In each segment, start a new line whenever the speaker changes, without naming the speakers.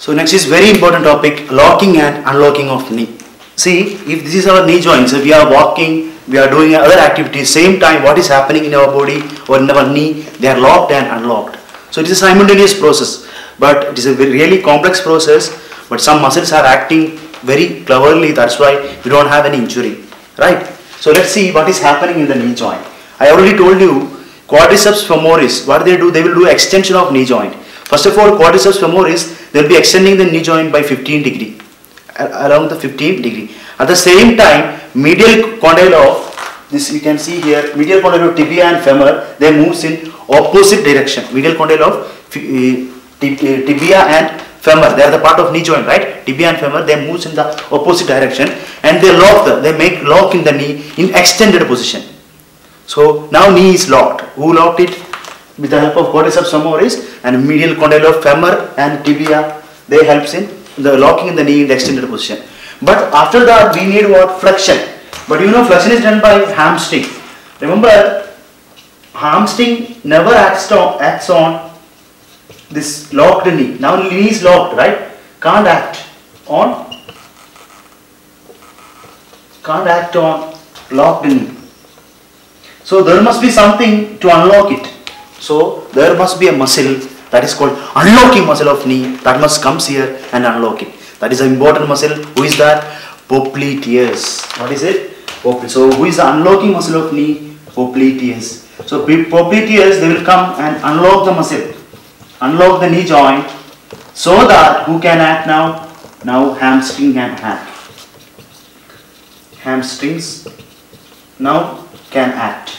So next is very important topic, locking and unlocking of knee. See, if this is our knee joints, if we are walking, we are doing other activities, same time what is happening in our body or in our knee, they are locked and unlocked. So it is a simultaneous process, but it is a really complex process, but some muscles are acting very cleverly, that's why we don't have any injury, right? So let's see what is happening in the knee joint. I already told you, quadriceps femoris, what they do, they will do extension of knee joint. First of all, quadriceps femoris, they will be extending the knee joint by 15 degree, along the 15 degree. At the same time, medial condyle of, this you can see here, medial condyle of tibia and femur, they moves in opposite direction. Medial condyle of eh, eh, tibia and femur, they are the part of knee joint, right? Tibia and femur, they moves in the opposite direction and they lock the, they make lock in the knee in extended position. So now knee is locked. Who locked it? With the help of quadriceps femoris and medial condyle of femur and tibia, they helps in the locking in the knee in the extended position. But after that we need what? Flexion. But you know flexion is done by hamstring. Remember hamstring never acts on, acts on this locked knee. Now knee is locked, right? Can't act on can't act on locked knee. So there must be something to unlock it. So there must be a muscle that is called unlocking muscle of knee that must comes here and unlock it. That is an important muscle. Who is that? Popliteus. What is it? So who is the unlocking muscle of knee? Popliteus. So popliteus they will come and unlock the muscle, unlock the knee joint, so that who can act now? Now hamstring can act. Hamstrings now can act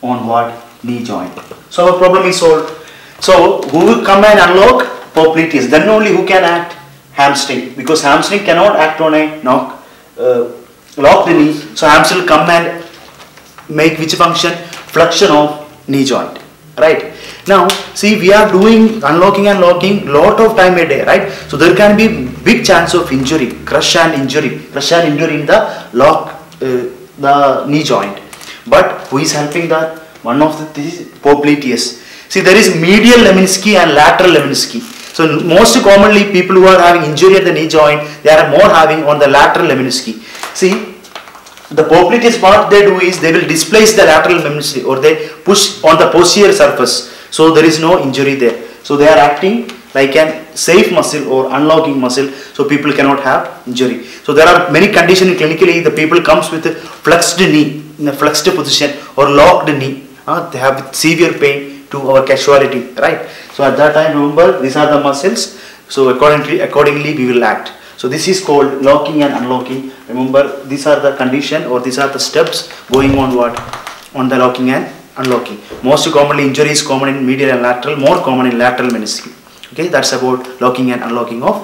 on what knee joint. So our problem is solved. So who will come and unlock? Popliteus. Then only who can act? Hamstring. Because hamstring cannot act on a knock, uh, lock the knee. So hamstring will come and make which function? Flexion of knee joint. Right. Now see we are doing unlocking and locking lot of time a day. Right. So there can be big chance of injury, crush and injury, crush and injury in the lock, uh, the knee joint. But who is helping that? One of the this is popliteus. See there is medial menisci and lateral menisci. So most commonly people who are having injury at the knee joint, they are more having on the lateral menisci. See the popliteus what they do is they will displace the lateral menisci or they push on the posterior surface. So there is no injury there. So they are acting like an safe muscle or unlocking muscle so people cannot have injury. So there are many conditions clinically the people comes with a flexed knee in a flexed position or locked knee. They have severe pain to our casualty right. So at that time remember these are the muscles so accordingly accordingly we will act. So this is called locking and unlocking. Remember these are the condition or these are the steps going on what on the locking and unlocking. Most commonly injury is common in medial and lateral, more common in lateral meniscus. Okay, that's about locking and unlocking of